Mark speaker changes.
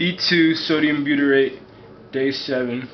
Speaker 1: E2 sodium butyrate, day 7.